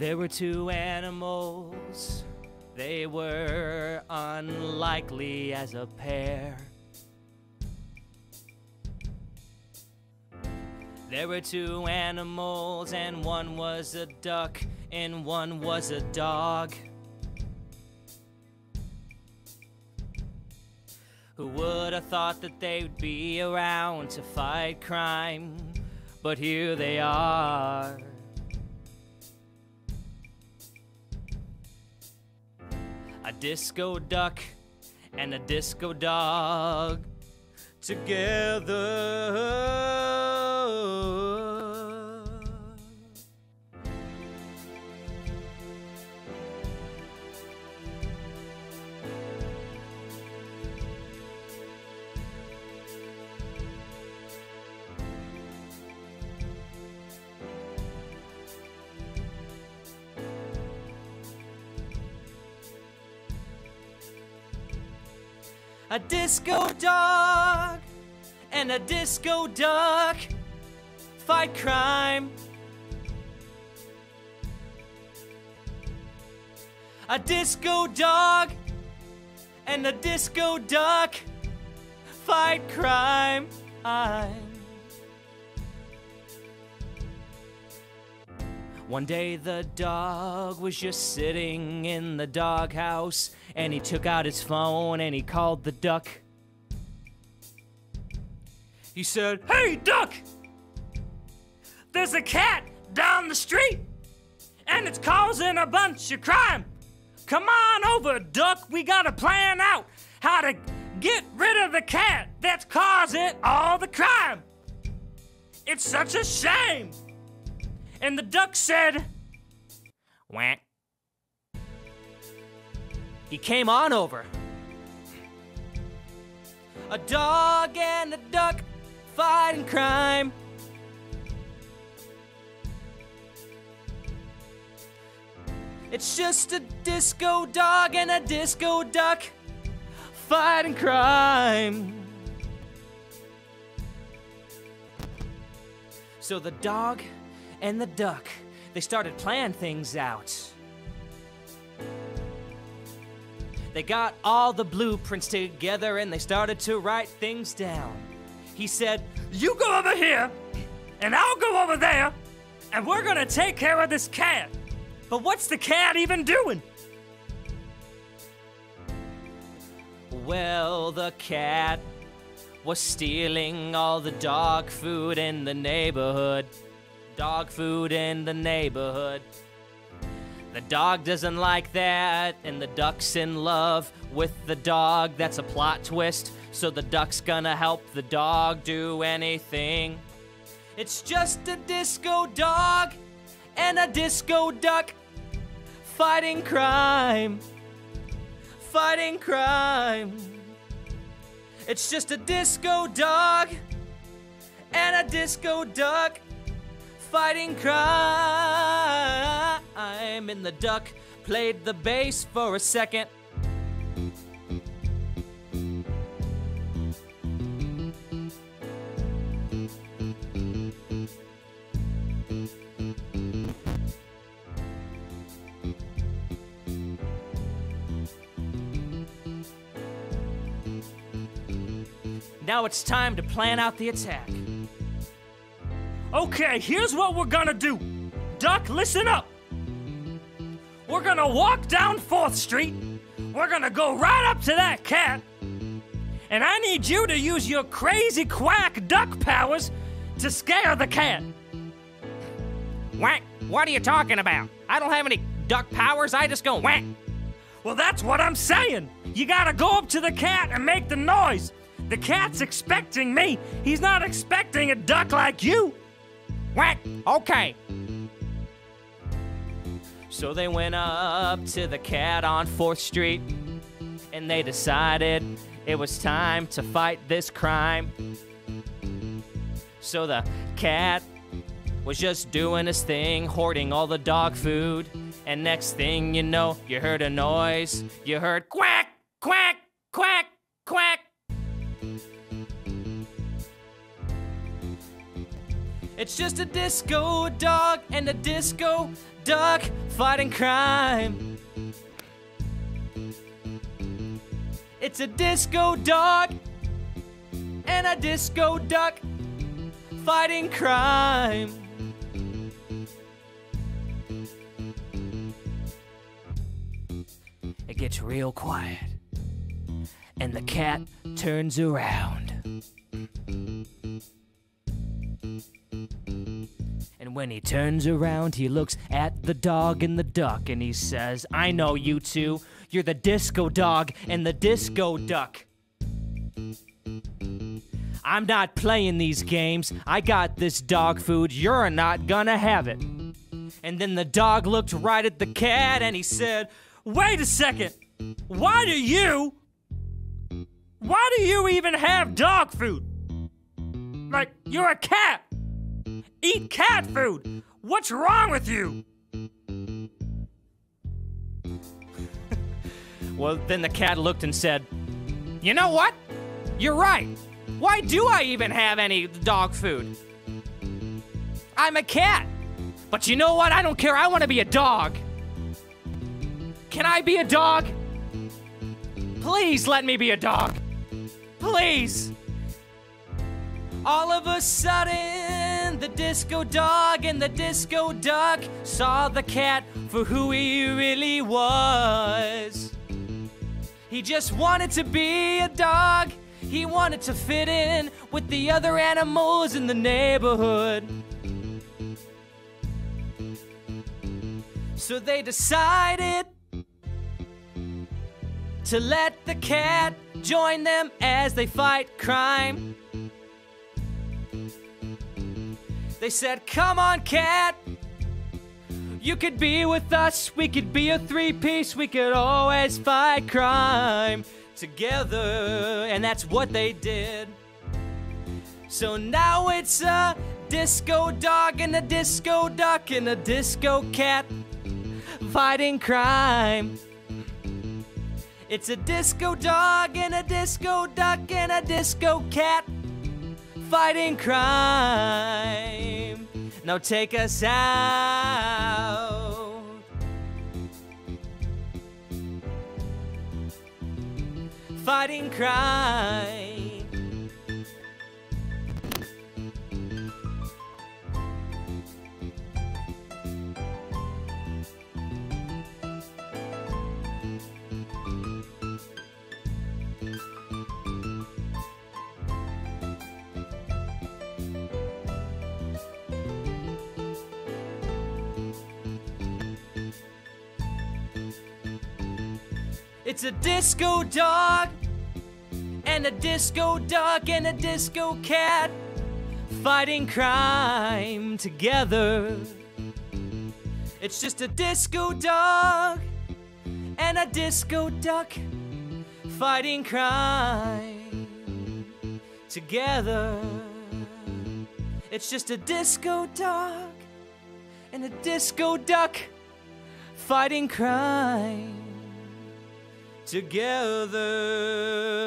There were two animals. They were unlikely as a pair. There were two animals, and one was a duck, and one was a dog. Who would have thought that they'd be around to fight crime? But here they are. A disco duck and a disco dog together. A disco dog and a disco duck fight crime. A disco dog and a disco duck fight crime. One day the dog was just sitting in the doghouse and he took out his phone and he called the duck. He said, Hey, duck! There's a cat down the street and it's causing a bunch of crime. Come on over, duck. We gotta plan out how to get rid of the cat that's causing all the crime. It's such a shame. And the duck said, Whack. He came on over. A dog and a duck fighting crime. It's just a disco dog and a disco duck fighting crime. So the dog and the duck, they started planning things out. They got all the blueprints together and they started to write things down. He said, You go over here, and I'll go over there, and we're gonna take care of this cat. But what's the cat even doing? Well, the cat was stealing all the dog food in the neighborhood. Dog food in the neighborhood. The dog doesn't like that, and the duck's in love with the dog. That's a plot twist, so the duck's gonna help the dog do anything. It's just a disco dog and a disco duck fighting crime. Fighting crime. It's just a disco dog and a disco duck fighting crime. And the duck played the bass for a second. Now it's time to plan out the attack. Okay, here's what we're gonna do. Duck, listen up. We're gonna walk down 4th Street. We're gonna go right up to that cat. And I need you to use your crazy quack duck powers to scare the cat. Whack, what are you talking about? I don't have any duck powers, I just go whack. Well, that's what I'm saying. You gotta go up to the cat and make the noise. The cat's expecting me. He's not expecting a duck like you. Whack, okay. So they went up to the cat on 4th Street and they decided it was time to fight this crime. So the cat was just doing his thing, hoarding all the dog food. And next thing you know, you heard a noise. You heard quack, quack, quack, quack. It's just a disco dog and a disco duck fighting crime. It's a disco dog and a disco duck fighting crime. It gets real quiet, and the cat turns around. When he turns around, he looks at the dog and the duck and he says, I know you two. You're the disco dog and the disco duck. I'm not playing these games. I got this dog food. You're not gonna have it. And then the dog looked right at the cat and he said, Wait a second. Why do you. Why do you even have dog food? Like, you're a cat. Eat cat food. What's wrong with you? well, then the cat looked and said, You know what? You're right. Why do I even have any dog food? I'm a cat. But you know what? I don't care. I want to be a dog. Can I be a dog? Please let me be a dog. Please. All of a sudden, the disco dog and the disco duck saw the cat for who he really was. He just wanted to be a dog. He wanted to fit in with the other animals in the neighborhood. So they decided to let the cat join them as they fight crime. They said, Come on, cat. You could be with us. We could be a three piece. We could always fight crime together. And that's what they did. So now it's a disco dog and a disco duck and a disco cat fighting crime. It's a disco dog and a disco duck and a disco cat fighting crime. Now take us out. Fighting crime. It's a disco dog and a disco duck and a disco cat fighting crime together. It's just a disco dog and a disco duck fighting crime together. It's just a disco dog and a disco duck fighting crime together.